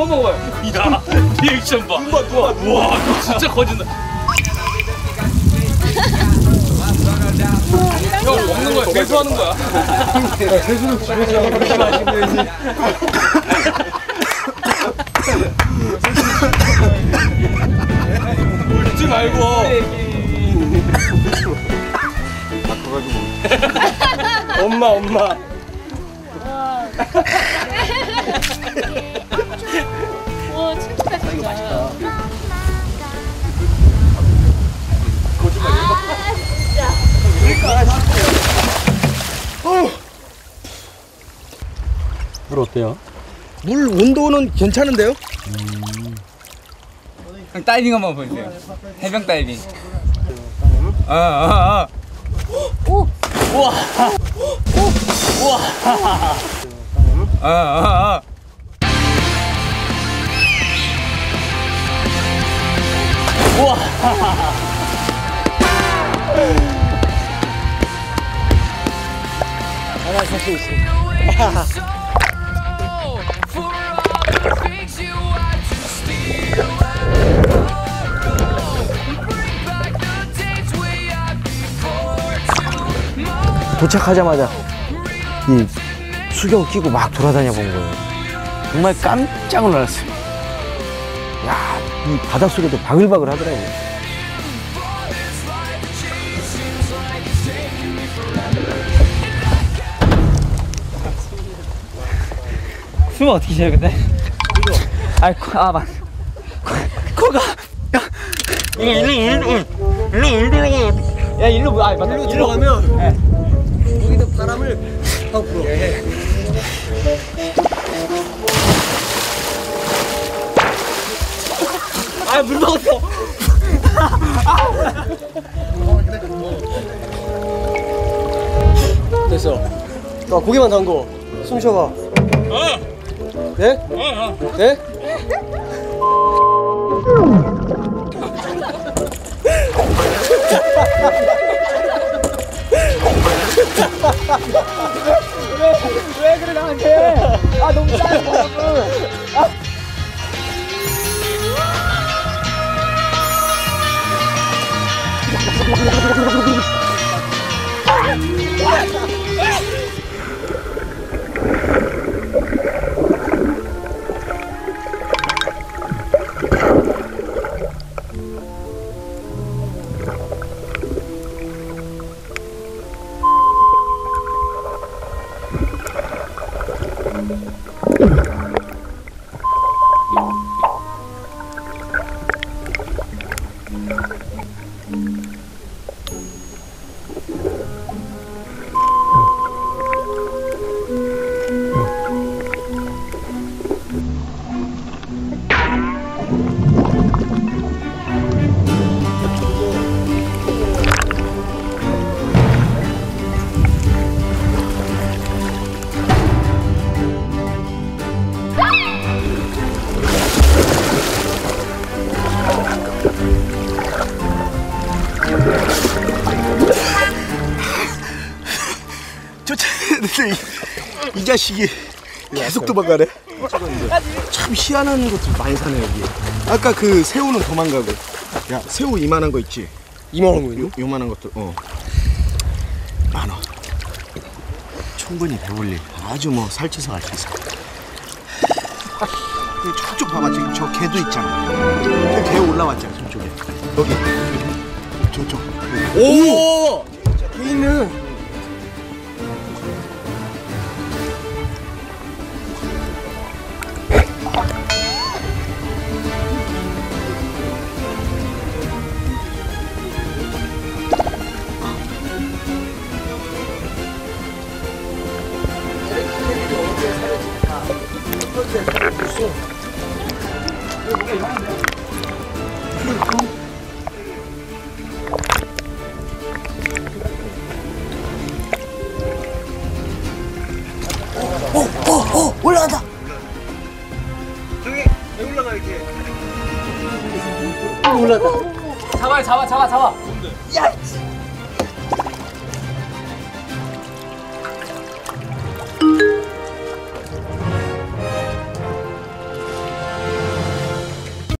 처음 먹어봐요. 야, 리액션 봐. 우와, 우와, 우와, 너 진짜 거짓말. 형 먹는 거야, 배수하는 거야. 배수는 집에서 그렇게 마시면 울지 말고. 엄마 엄마 물 어때요? 물 온도는 괜찮은데요? 형 다이빙 한번 보여주세요. 해병 다이빙. 아, 아, 아. 아, 아, 아. 도착하자마자 이 수경 끼고 막 돌아다녀 본 거예요. 정말 깜짝 놀랐어요. 야, 이 바닷속에도 바글바글 하더라고요. 숨 어떻게 쉬어요, 근데? 아이, 코, 아, 맞. 코, 코가. 야. 일로, 일로, 일로, 일로, 일로, 일로. 야, 일로, 아, 맞다. 일로 들어가면 여기다 바람을 하고 불어. 아, 물 먹었어. 됐어. 자, 고개만 담고 숨 쉬어봐. 네? 네? 왜 이, 이 자식이 계속 도망가네. 참 희한한 것들 많이 사네 여기. 아까 그 새우는 도망가고. 야 새우 이만한 거 있지? 이만한 거요? 요, 요만한 것들 어. 만 원. 충분히 배불리. 아주 뭐 살찌서 갈 수 있어. 그 저쪽 봐봐 저기 저 개도 있잖아. 저개 올라왔잖아 저쪽에. 여기. 저쪽. 오! 개 있는. 어, 올라간다. 잡아요, 잡아, 잡아, 잡아.